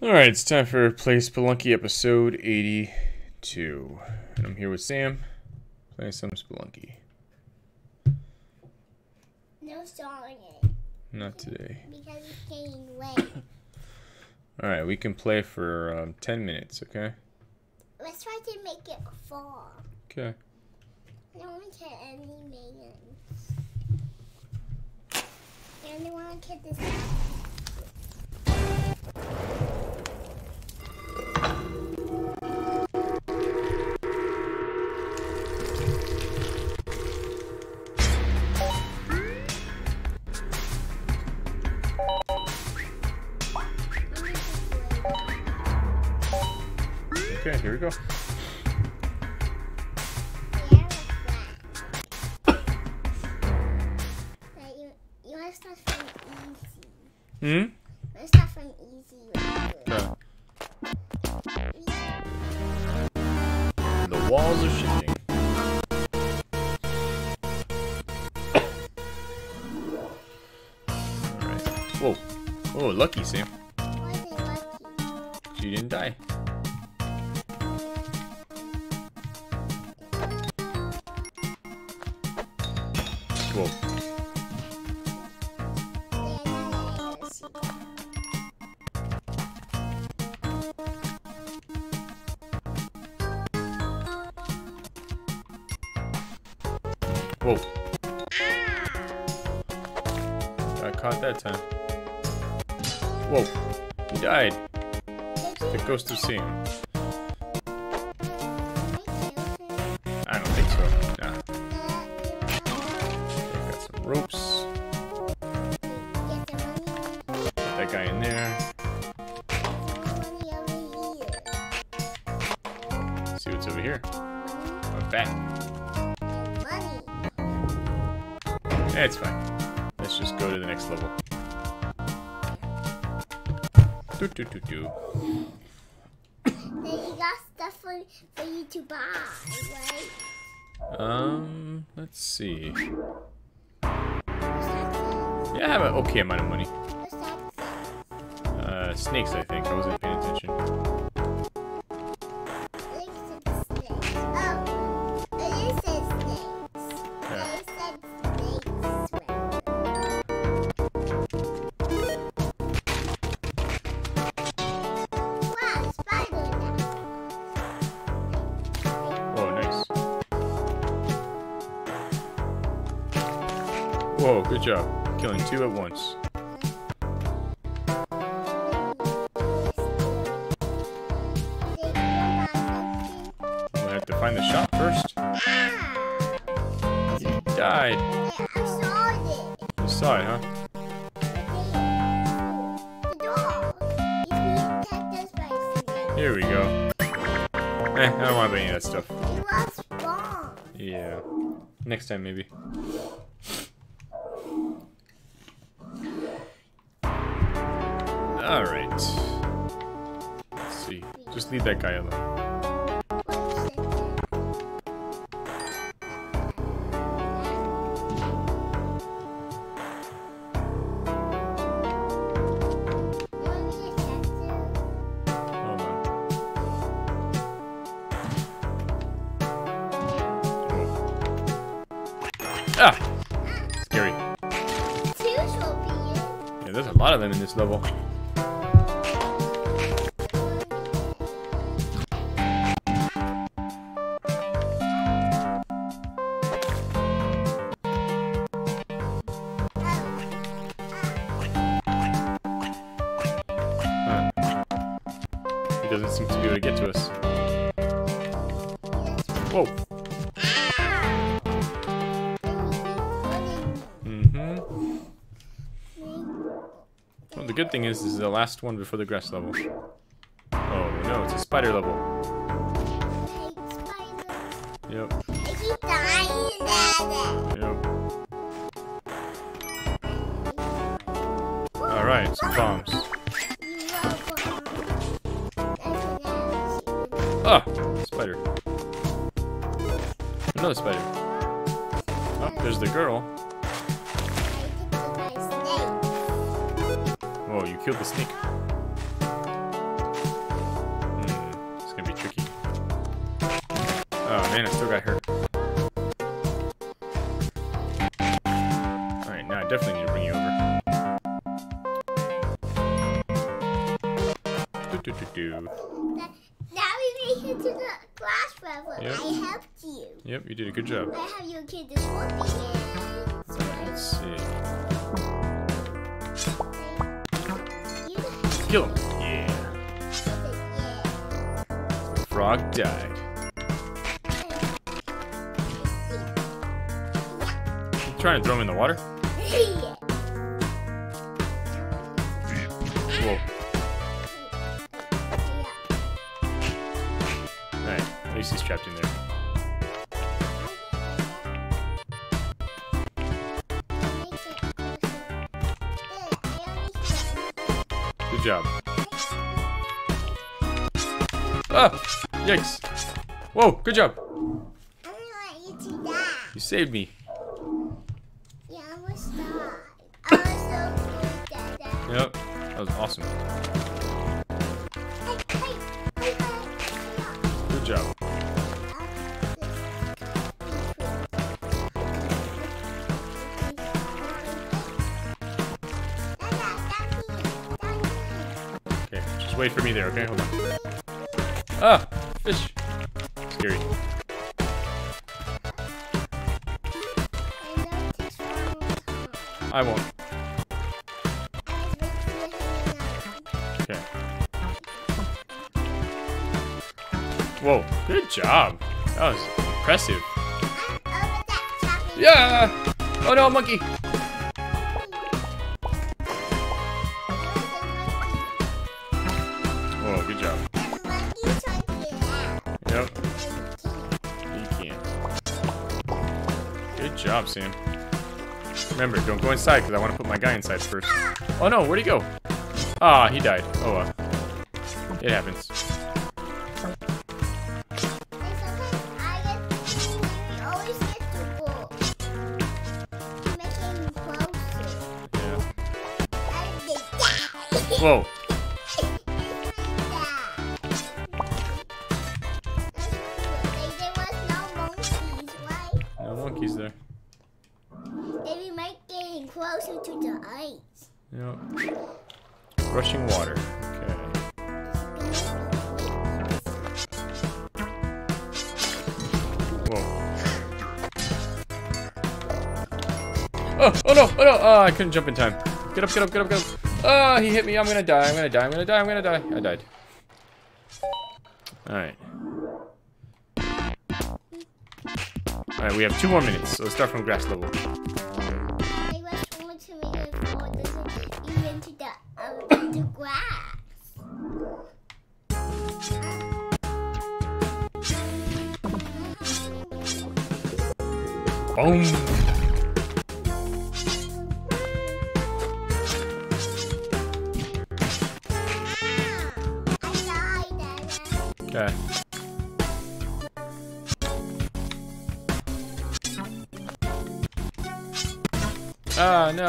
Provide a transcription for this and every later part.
Alright, it's time for Play Spelunky episode 82. And I'm here with Sam, playing some Spelunky. No sawing Not today. because it's getting wet. Alright, we can play for um, 10 minutes, okay? Let's try to make it fall. Okay. I don't want to hit any maidens. I only want to hit this. Okay, here we go. You, you want to start from easy. Hmm? Let's start from easy. Okay. The walls are shifting. Alright. Whoa. Oh, lucky, Sam. Why is it lucky? She didn't die. Whoa. Got caught that time. Whoa. He died. The ghost of Sam. I don't think so. Nah. Got some ropes. Put that guy in there. See what's over here. A bat. It's fine. Let's just go to the next level. Do do do do. you got stuff for, for you to buy, right? Um, let's see. Yeah, I have an okay amount of money. say? What's that say? Uh, snakes, I think. I wasn't paying attention. Whoa, good job. Killing two at once. We'll have to find the shop first. You died. I saw it. You saw it, huh? The dog. You can attack us by snake. Here we go. Eh, I don't want any of that stuff. You was wrong. Yeah. Next time, maybe. See. Just leave that guy alone. Hold on. Oh. Ah! Scary. Yeah, there's a lot of them in this level. Doesn't seem to be able to get to us. Whoa! Mm-hmm. Well, the good thing is, this is the last one before the grass level. Oh no, it's a spider level. Yep, yep. Alright, some bombs. Ah! Oh, spider. Another spider. Oh, there's the girl. Whoa, you killed the snake. Hmm, it's gonna be tricky. Oh man, I still got her. Alright, now I definitely need to bring you over. Do do do do. Yep, you did a good job. I have you kid this Let's see. Kill him. Yeah. Frog died. You trying to throw him in the water? Whoa. Alright, at least he's trapped in there. Good job. Ah! Yikes! Whoa, good job! I want you to die. You saved me. Yeah, I almost died. I was so good, Dada. Yep, that was awesome. Wait for me there, okay? Hold on. Ah! Fish! Scary. I won't. Okay. Whoa, good job. That was impressive. Yeah! Oh no, monkey! Job, Sam. Remember, don't go inside because I want to put my guy inside first. Oh no, where'd he go? Ah, he died. Oh well. It happens. Whoa. Yep. Rushing water. Okay. Whoa. Oh, oh no, oh no, oh, I couldn't jump in time. Get up, get up, get up, get up. Oh, he hit me, I'm gonna die, I'm gonna die, I'm gonna die, I'm gonna die. I died. Alright. Alright, we have two more minutes, so let's start from grass level. Boom! I died, Dada. Okay. Ah, no,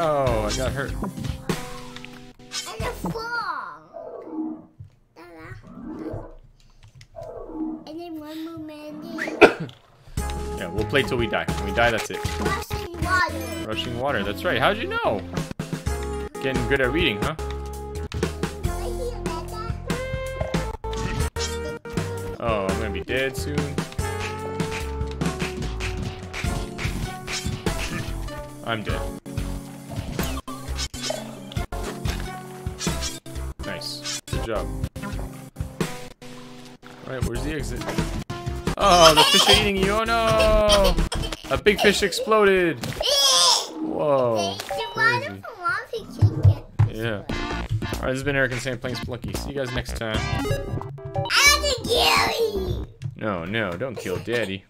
I got hurt. And a frog. Dada. And then one more minute. Yeah, we'll play till we die. When we die, that's it. Rushing water. Rushing water, that's right. How'd you know? Getting good at reading, huh? Oh, I'm gonna be dead soon. I'm dead. Nice. Good job. Alright, where's the exit? Oh, the fish are eating you. Oh no! A big fish exploded. Whoa. Crazy. from Lumpy Chicken. Yeah. Alright, this has been Eric and Sam playing Spelunky. See you guys next time. And the Gary. No, no, don't kill Daddy.